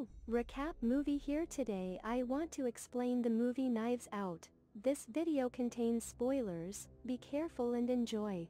Hello, recap movie here today I want to explain the movie Knives Out. This video contains spoilers, be careful and enjoy.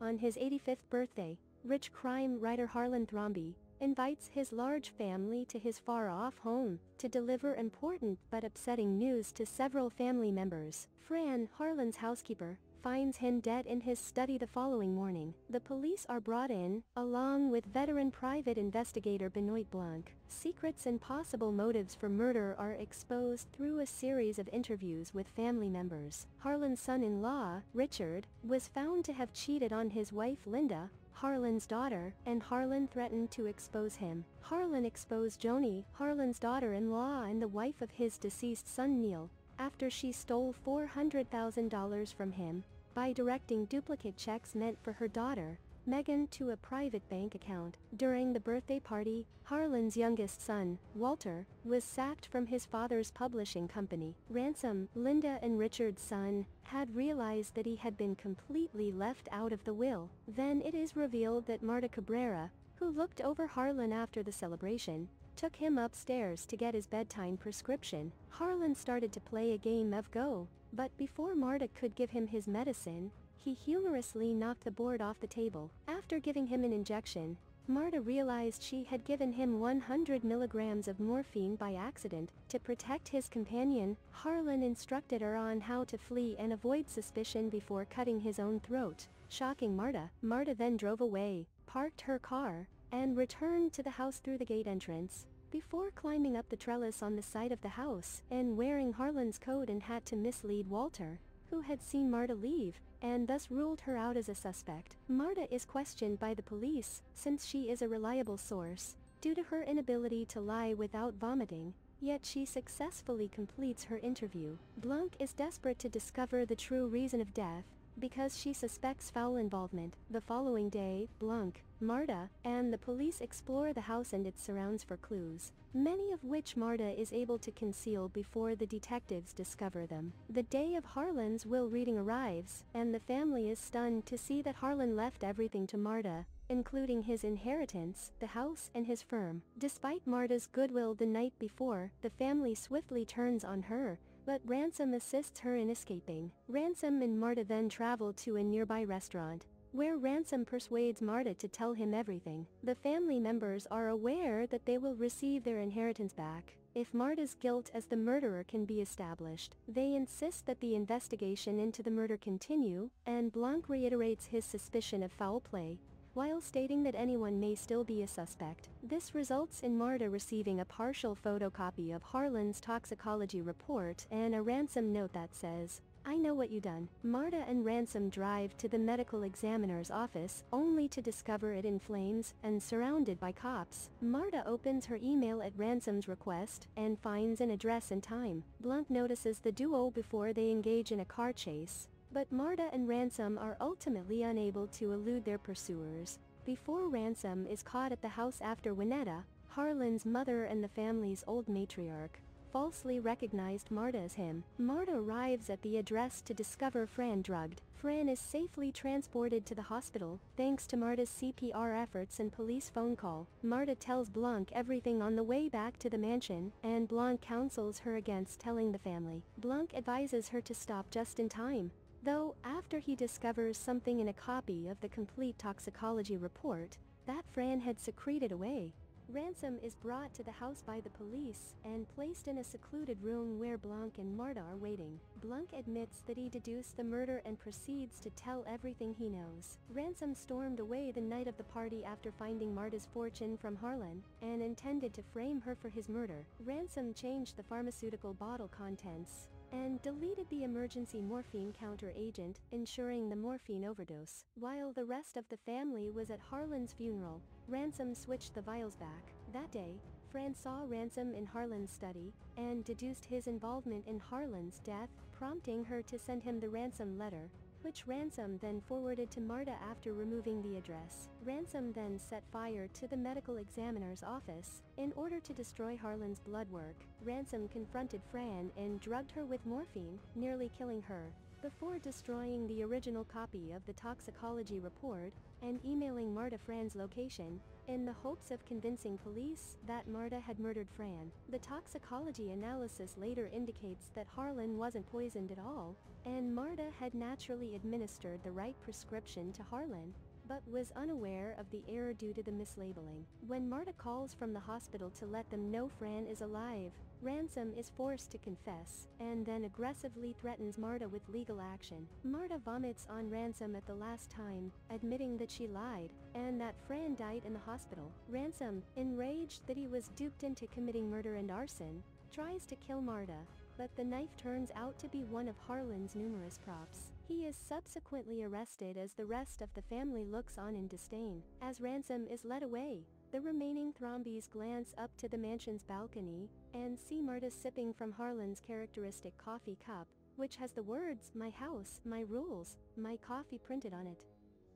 On his 85th birthday, rich crime writer Harlan Thrombey invites his large family to his far-off home to deliver important but upsetting news to several family members. Fran, Harlan's housekeeper, finds him dead in his study the following morning. The police are brought in, along with veteran private investigator Benoit Blanc. Secrets and possible motives for murder are exposed through a series of interviews with family members. Harlan's son-in-law, Richard, was found to have cheated on his wife Linda, Harlan's daughter, and Harlan threatened to expose him. Harlan exposed Joni, Harlan's daughter-in-law and the wife of his deceased son Neil, after she stole $400,000 from him, by directing duplicate checks meant for her daughter, Megan to a private bank account. During the birthday party, Harlan's youngest son, Walter, was sacked from his father's publishing company. Ransom, Linda and Richard's son, had realized that he had been completely left out of the will. Then it is revealed that Marta Cabrera, who looked over Harlan after the celebration, took him upstairs to get his bedtime prescription. Harlan started to play a game of Go, but before Marta could give him his medicine, he humorously knocked the board off the table. After giving him an injection, Marta realized she had given him 100 milligrams of morphine by accident. To protect his companion, Harlan instructed her on how to flee and avoid suspicion before cutting his own throat. Shocking Marta, Marta then drove away, parked her car, and returned to the house through the gate entrance. Before climbing up the trellis on the side of the house and wearing Harlan's coat and hat to mislead Walter, who had seen Marta leave, and thus ruled her out as a suspect. Marta is questioned by the police, since she is a reliable source, due to her inability to lie without vomiting, yet she successfully completes her interview. Blanc is desperate to discover the true reason of death, because she suspects foul involvement. The following day, Blanc, Marta, and the police explore the house and its surrounds for clues, many of which Marta is able to conceal before the detectives discover them. The day of Harlan's will reading arrives, and the family is stunned to see that Harlan left everything to Marta, including his inheritance, the house and his firm. Despite Marta's goodwill the night before, the family swiftly turns on her, but Ransom assists her in escaping. Ransom and Marta then travel to a nearby restaurant, where Ransom persuades Marta to tell him everything. The family members are aware that they will receive their inheritance back if Marta's guilt as the murderer can be established. They insist that the investigation into the murder continue, and Blanc reiterates his suspicion of foul play, while stating that anyone may still be a suspect. This results in Marta receiving a partial photocopy of Harlan's toxicology report and a ransom note that says, I know what you done. Marta and Ransom drive to the medical examiner's office, only to discover it in flames and surrounded by cops. Marta opens her email at Ransom's request and finds an address and time. Blanc notices the duo before they engage in a car chase, but Marta and Ransom are ultimately unable to elude their pursuers. Before Ransom is caught at the house after Wanetta, Harlan's mother and the family's old matriarch, falsely recognized Marta as him. Marta arrives at the address to discover Fran drugged. Fran is safely transported to the hospital, thanks to Marta's CPR efforts and police phone call. Marta tells Blanc everything on the way back to the mansion, and Blanc counsels her against telling the family. Blanc advises her to stop just in time, Though, after he discovers something in a copy of the complete toxicology report, that Fran had secreted away. Ransom is brought to the house by the police and placed in a secluded room where Blanc and Marta are waiting. Blanc admits that he deduced the murder and proceeds to tell everything he knows. Ransom stormed away the night of the party after finding Marta's fortune from Harlan and intended to frame her for his murder. Ransom changed the pharmaceutical bottle contents and deleted the emergency morphine counter agent, ensuring the morphine overdose. While the rest of the family was at Harlan's funeral, Ransom switched the vials back. That day, Fran saw Ransom in Harlan's study, and deduced his involvement in Harlan's death, prompting her to send him the ransom letter, which Ransom then forwarded to Marta after removing the address. Ransom then set fire to the medical examiner's office. In order to destroy Harlan's blood work, Ransom confronted Fran and drugged her with morphine, nearly killing her. Before destroying the original copy of the toxicology report and emailing Marta Fran's location, in the hopes of convincing police that Marta had murdered Fran. The toxicology analysis later indicates that Harlan wasn't poisoned at all, and Marta had naturally administered the right prescription to Harlan, but was unaware of the error due to the mislabeling. When Marta calls from the hospital to let them know Fran is alive, Ransom is forced to confess, and then aggressively threatens Marta with legal action. Marta vomits on Ransom at the last time, admitting that she lied, and that Fran died in the hospital. Ransom, enraged that he was duped into committing murder and arson, tries to kill Marta, but the knife turns out to be one of Harlan's numerous props. He is subsequently arrested as the rest of the family looks on in disdain. As Ransom is led away, the remaining Thrombeys glance up to the mansion's balcony and see Marta sipping from Harlan's characteristic coffee cup, which has the words, my house, my rules, my coffee printed on it.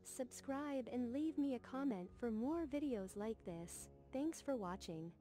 Subscribe and leave me a comment for more videos like this. Thanks for watching.